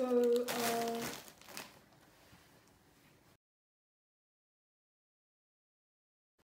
So uh,